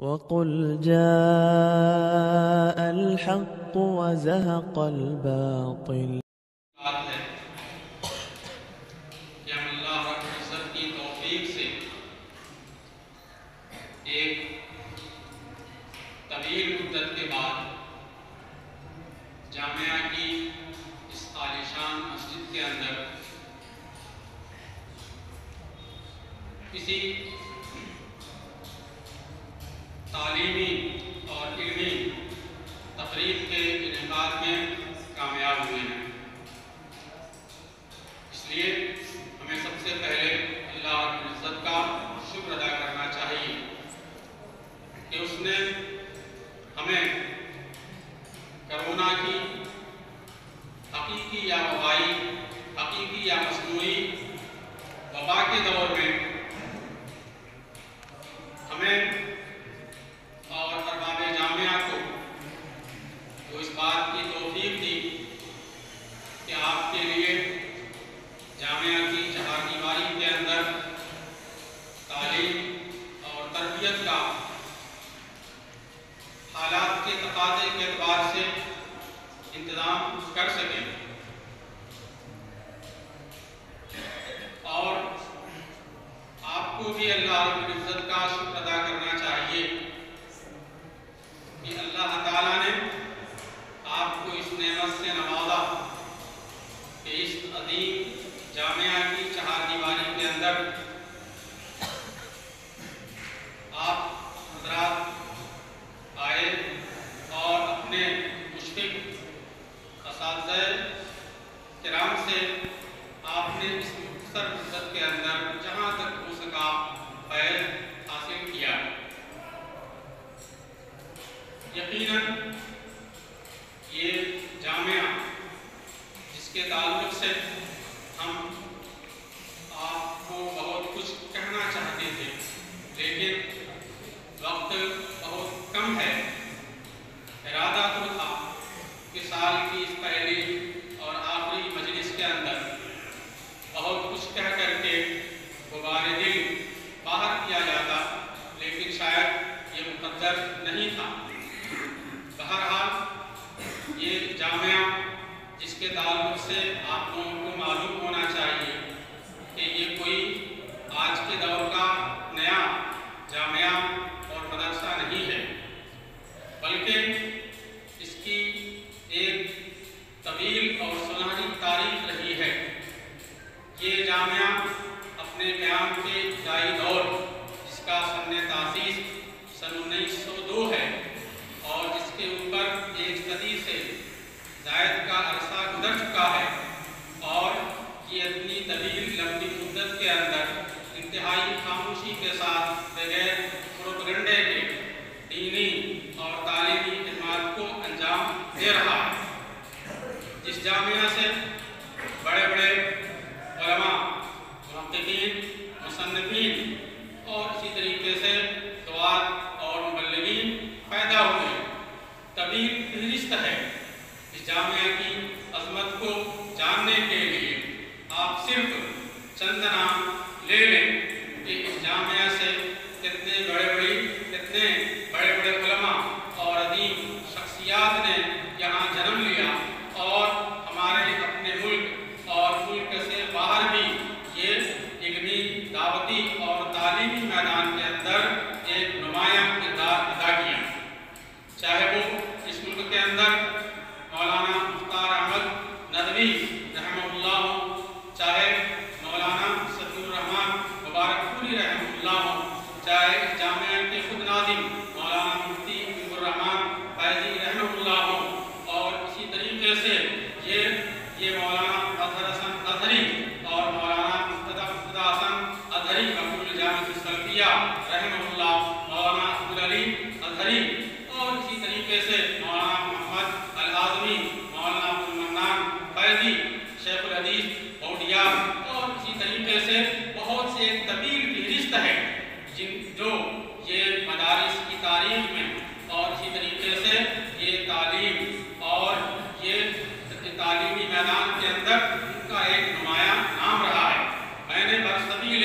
وقل جاء الحق وزهق الباطل. بات تعلیمی اور علمی تقریب کے انعقاد میں کامیاب ہوئے ہیں۔ اس لیے ہمیں سب سے پہلے اللہ رب العزت کا شکر ادا کرنا چاہیے کہ اس نے ہمیں کرونا کی حقیقی یا وبائی، حقیقی یا مصنوعی وبا کے دور میں ہمیں اور ارباب جامعہ کو جو اس بات کی توفیق دی کہ آپ کے لیے جامعہ کی چہار دیواری کے اندر تعلیم اور تربیت کا حالات کے تقاضے کے اعتبار سے انتظام کر سکیں۔ اور آپ کو بھی اللہ رب العزت کا شکر ادا کرنا چاہیے کہ اللہ تعالیٰ نے آپ کو اس نعمت سے نوازا کہ اس عظیم جامعہ کی چہار دیواری کے اندر آپ حضرات آئے اور اپنے مشفق اساتذہ کرام سے آپ نے اس مختصر مدت کے اندر جہاں تک ہو سکا فیض حاصل کیا یقیناً یہ جامعہ جس کے تعلق سے ہم آپ کو بہت کچھ کہنا چاہتے تھے لیکن وقت بہت کم ہے۔ ارادہ تو تھا کہ سال کی اس پہلی اور آخری مجلس کے اندر بہت کچھ کہہ کر کے غبار دل باہر کیا جاتا، لیکن شاید یہ مقدر نہیں تھا۔ بہرحال یہ جامعہ جس کے تعلق سے آپ لوگوں کو معلوم ہونا چاہیے کہ یہ کوئی آج کے دور کا نیا جامعہ اور مدرسہ نہیں ہے، بلکہ اس کی ایک طویل اور سنہری تاریخ رہی ہے۔ یہ جامعہ اپنے قیام کے ابتدائی دور، جس کا سن تاسیس سن انیس سو دو ہے اور جس کے اوپر ایک صدی سے زائد کا گزر چکا ہے اور یہ اتنی طویل لمبی مدت کے اندر انتہائی خاموشی کے ساتھ بغیر پروپگنڈے کے دینی اور تعلیمی خدمات کو انجام دے رہا ہے۔ جس جامعہ سے بڑے بڑے علماء، محققین، مصنفین اور اسی طریقے سے سواد اور مبلغین پیدا ہوئے۔ طویل فہرست ہے۔ اس جامعہ کی کو جاننے کے لیے آپ صرف چند نام لے لیں کہ اس جامعہ سے کتنے بڑے بڑی کتنے بڑے بڑے علماء اور عظیم شخصیات نے یہاں جنم لیا اور ہمارے اپنے ملک اور ملک سے باہر بھی یہ علمی دعوتی اور تعلیمی میدان کے اندر ایک نمایاں کردار ادا کیا چاہے وہ اس ملک کے اندر مولانا مختار احمد ندوی رحمہ اللہ ہو چاہے مولانا صدی الرحمان مبارک پوری رحمہ اللہ ہو چاہے اس جامعہ کے خود ناظم مولانا مفتی عبد الرحمان فیضی رحمہ اللہ ہو اور اسی سے یہ یہ مولانا اظہر حسن اظہری اور مولانا مقتدہ مقتدہ حسن اظہری مقبول الجامع السلفیہ رحمہ اللہ، مولانا عبد عبدالعلی اظہری۔ اور اسی طریقے سے مولانا محمد العظمی، مولانا عبدالمنان فیضی، شیخ الحدیث بوڈیا اور اسی طریقے سے بہت سے ایک طویل فہرست ہے جن جو یہ مدارس کی تاریخ میں اور اسی طریقے سے یہ تعلیم اور تعلیمی میدان کے اندر ان کا ایک نمایاں نام رہا ہے۔ میں نے برسبیل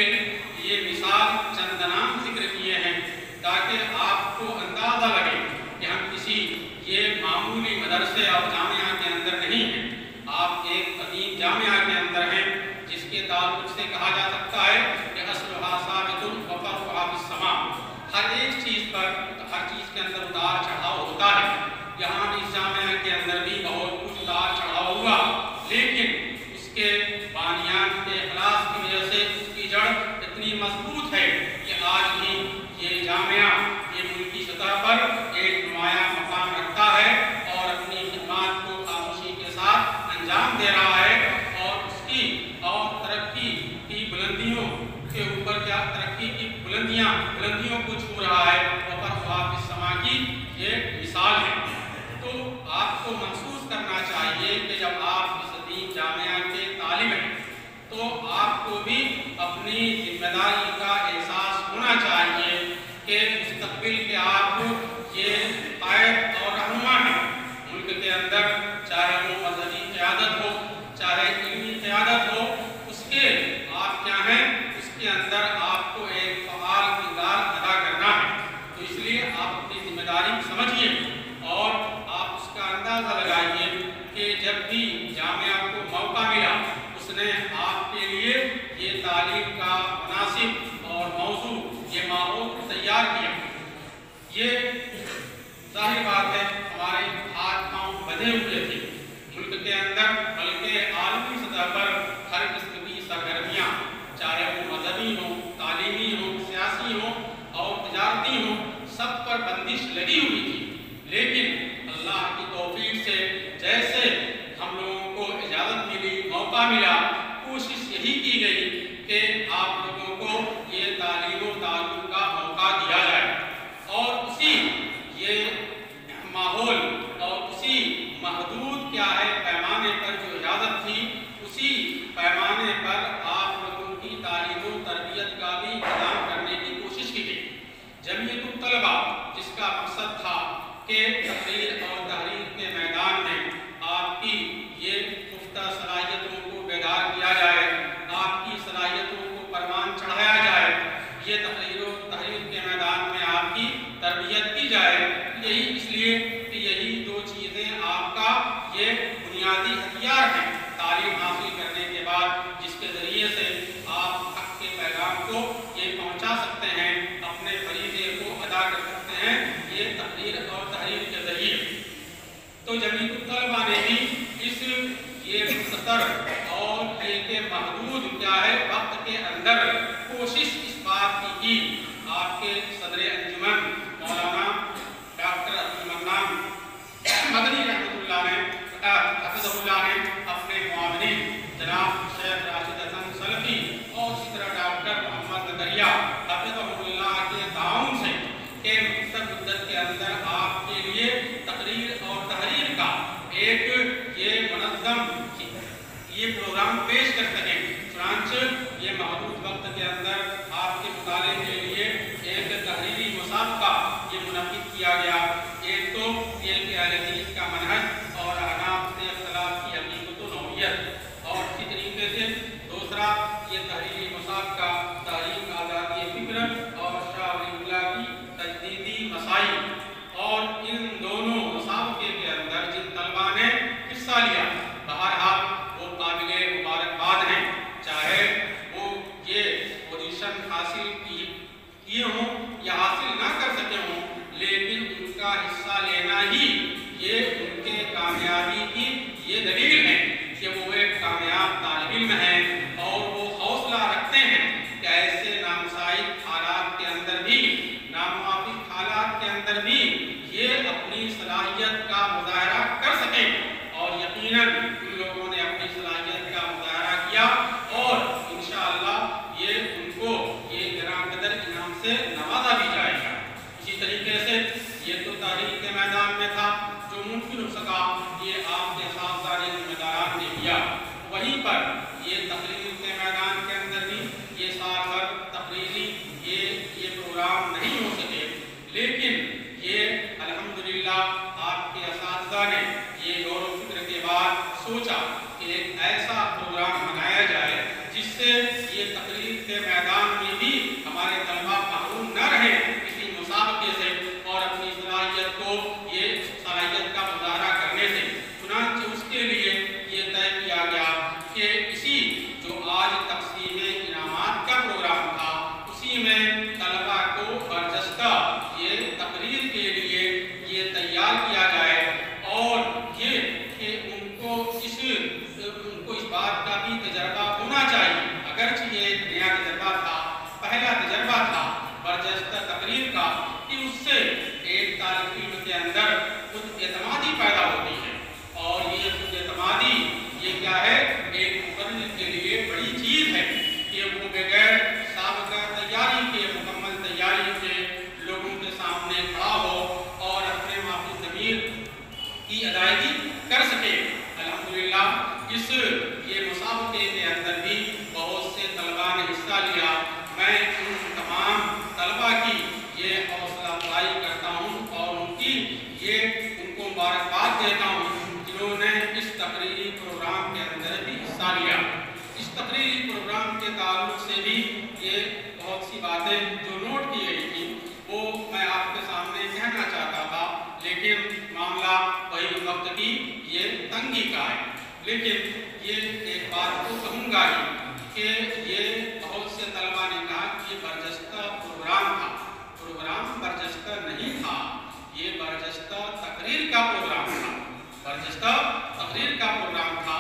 یہ مثال چند نام ذکر کیے ہیں تاکہ آپ کو اندازہ لگے کہ ہم کسی یہ معمولی مدرسے اور جامعہ کے اندر نہیں ہیں۔ آپ ایک قدیم جامعہ کے اندر ہیں، جس کے تعلق سے کہا جا سکتا ہے کہ اسلحہ ثابت الفقر آپ السما ہر ایک چیز پر، ہر چیز کے اندر اتار چڑھاؤ ہوتا ہے۔ یہاں اس جامعہ کے اندر بھی بہت اتار چڑھاؤ ہوا لیکن اس کے بانیان کے اخلاص کی وجہ سے اس کی جڑ اتنی مضبوط ہے کہ آج بھی یہ جامعہ، یہ ملکی سطح پر ایک نمایاں مقام رکھتا ہے اور اپنی خدمات کو خاموشی کے ساتھ انجام دے رہا ہے اور اس کی اور ترقی کی بلندیوں کے اوپر کیا ترقی کی بلندیاں بلندیوں کو چھو رہا ہے اوپر خواب اس سما کی یہ مثال ہے تو آپ کو محسوس کرنا چاہیے کہ جب آپ اس دین جامعہ کے طالب ہیں تو آپ کو بھی اپنی ذمہ داری کا احساس ہونا چاہیے کہ مستقبل کے آپ یہ قائد اور رہنما ہیں ملک کے اندر چاہے وہ مذہبی قیادت ہو، چاہے علمی قیادت ہو، اس کے آپ کیا ہیں؟ اس کے اندر آپ کو ایک فعال کردار ادا کرنا ہے۔ تو اس لیے آپ اپنی ذمہ داری سمجھیے اور آپ اس کا اندازہ لگائیے کہ جب بھی جامعہ کو موقع ملا، اس نے آپ کے لیے یہ تعلیم کا مناسب اور موضوع، یہ ماحول تیار کیا۔ یہ ظاہر بات ہے، ہمارے ہاتھ پاؤں بدھے ملک کے اندر بلکہ عالمی سطح پر ہر قسم کی سرگرمیاں چاہے وہ مذہبی ہوں تعلیمی ہوں سیاسی ہوں اور تجارتی ہوں سب پر بندش لگی ہوئی تھی لیکن اللہ کی توفیق سے جیسے ہم لوگوں کو اجازت ملی موقع ملا کوشش یہی کی گئی کہ آپ لوگوں کو یہ تعلیم و تعلق کا موقع دیا جائے اور اسی یہ ماحول اور اسی محدود کیا ہے پیمانے پر جو اجازت تھی اسی پیمانے پر آپ لوگوں کی تعلیم و تربیت کا بھی انتظام کرنے کی کوشش کی گئی جمعیت الطلبہ جس کا مقصد تھا کہ تقریر اور تحریر کے میدان میں آپ کی یہ پختہ صلاحیتوں کو بیدار کیا جائے آپ کی صلاحیتوں کو پروان چڑھایا جائے یہ تحریر و تحریر کے میدان میں آپ کی تربیت کی جائے یہی اس لیے کہ یہی دو چیزیں آپ کا یہ بنیادی ہتھیار ہیں تعلیم حاصل کرنے کے بعد جس کے ذریعے سے آپ حق کے پیغام کو یہ پہنچا سکتے ہیں اپنے فریضے کو ادا کر سکتے ہیں یہ تحریر اور تحریر کے ذریعے تو جمعیت الطلبہ نے بھی اس یہ مختصر اور یہ کہ محدود کیا ہے وقت کے اندر کوشش اس بات کی کی آپ کے صدر انجمن مولانا ڈاکٹر عبد المنان مدنی رحمۃ اللہ نے حفظ اللہ نے اپنے معاونین جناب شیخ راشد حسن سلفی اور اسی طرح ڈاکٹر محمد زکریا حفظ اللہ کے تعاون سے کہ مختصر مدت کے اندر آپ کے لیے تقریر اور تحریر کا ایک یہ منظم یہ پروگرام پیش کر سکیں۔ چنانچہ یہ محدود وقت کے اندر آپ کے مطالعے کے لیے ایک تحریری مسابقہ یہ منعقد کیا گیا۔ ایک تو ایل کے اہل حدیث کا منحج اور احناف سے اختلاف کی حقیقت و نوعیت۔ اور اسی طریقے سے دوسرا یہ تحریری مسابقہ تحریم آزادی فکر اور شاہ ولی اللہ کی تجدیدی مسائل اور ان دونوں مسابقے کے اندر جن طلبہ نے حصہ لیا بہرحال وہ قابل مبارکباد ہیں چاہے وہ یہ پوزیشن حاصل کی کیے ہوں یا حاصل نہ کر سکے ہوں لیکن ان کا حصہ لینا ہی یہ ان کے کامیابی کی یہ دلیل ہے کہ وہ ایک کامیاب طالب علم ہیں اور وہ حوصلہ رکھتے ہیں کہ ایسے نامسائد حالات کے اندر بھی، ناموافق حالات کے اندر بھی یہ اپنی صلاحیت کا مظاہرہ کر سکیں اور یقیناً ان لوگوں نے اپنی صلاحیت کا مظاہرہ کیا اور انشاءاللہ یہ ان کو یہ گراں قدر انعام سے نوازا بھی جائے گا۔ اسی طریقے سے یہ تو تاریخ کے میدان میں تھا جو ممکن ہو سکا یہ آپ کے ساتھ سارے ذمہ داران نے کیا۔ وہیں پر یہ تقریر کے میدان کے اندر بھی یہ سال بھر تقریری یہ یہ پروگرام نہیں ہو سکے۔ لیکن یہ الحمدللہ آپ کے اساتذہ نے یہ غور و فکر کے بعد سوچا کہ ایک ایسا پروگرام منایا جائے جس سے یہ تقریر کے میدان میں بھی ہمارے طلبہ محروم نہ رہے کسی مسابقے سے اور اپنی صلاحیت کو یہ صلاحیت کا مظاہرہ کرنے سے خیال کیا جائے اور یہ کہ ان کو اس ان کو اس بات کا بھی تجربہ ہونا چاہیے اگرچہ یہ ایک نیا تجربہ تھا پہلا تجربہ تھا برجستہ تقریر کا کہ اس سے ایک طالب علم کے اندر خود اعتمادی پیدا ہوتی ہے اور یہ خود اعتمادی یہ کیا ہے ایک مقرر کے لیے بڑی چیز ہے کہ وہ بغیر سابقہ تیاری کے مکمل تیاری کے لوگوں کے سامنے کھڑا ہو اور اپنے معافی ضمیر کی ادائیگی کر سکے الحمدللہ اس یہ مسابقے کے اندر بھی بہت سے طلباء نے حصہ لیا۔ میں ان تمام طلباء کی یہ حوصلہ افزائی کرتا ہوں اور ان کی یہ ان کو مبارکباد دیتا ہوں جنہوں نے اس تقریری پروگرام کے اندر بھی حصہ لیا۔ اس تقریری پروگرام کے تعلق سے بھی یہ بہت سی باتیں جو نوٹ کی گئی تھی وہ میں آپ کے سامنے کہنا چاہتا تھا، لیکن معاملہ وہی وقت کی یہ تنگی کا ہے۔ لیکن یہ ایک بات کو کہوں گا ہی کہ یہ بہت سے طلباء نے کہا کہ یہ برجستہ پروگرام تھا۔ پروگرام برجستہ نہیں تھا۔ یہ برجستہ تقریر کا پروگرام تھا۔ برجستہ تقریر کا پروگرام تھا۔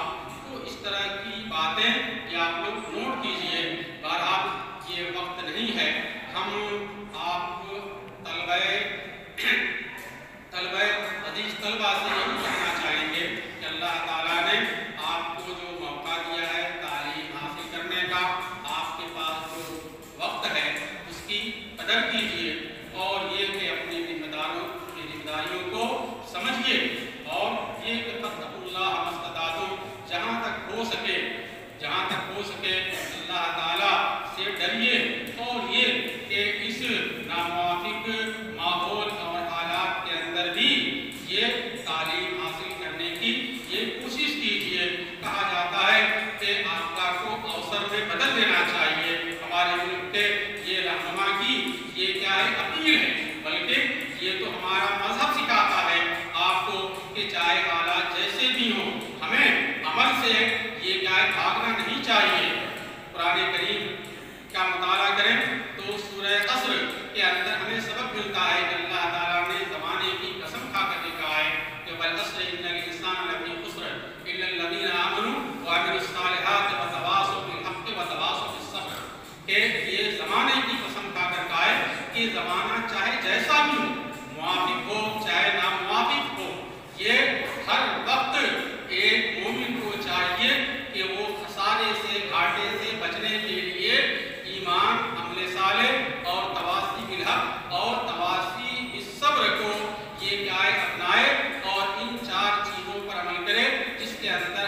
تو اس طرح کی باتیں یہ آپ لوگ نوٹ کیجیے بہرحال یہ وقت نہیں ہے ہم آپ طلبہ طلبہ عزیز طلبہ سے یہی کہنا چاہیں گے کہ اللہ تعالیٰ نے آپ کو جو موقع دیا ہے تعلیم حاصل کرنے کا آپ کے پاس جو وقت ہے اس کی قدر کیجیے اور یہ کہ اپنی ذمہ داروں کی ذمہ داریوں کو سمجھیے اور یہ کہ فتح اللہ مستدادوں جہاں تک ہو سکے جہاں تک ہو سکے۔ اللہ تعالیٰ سے ڈریے۔ اور یہ کہ اس ناموافق ماحول اور حالات کے اندر بھی یہ تعلیم حاصل کرنے کی یہ کوشش کیجیے۔ کہا جاتا ہے کہ آقا کو اوسر میں بدل دینا چاہیے۔ ہمارے ملک کے یہ رہنما کی یہ کیا ہے؟ اپیل ہے۔ بلکہ یہ تو ہمارا مذہب que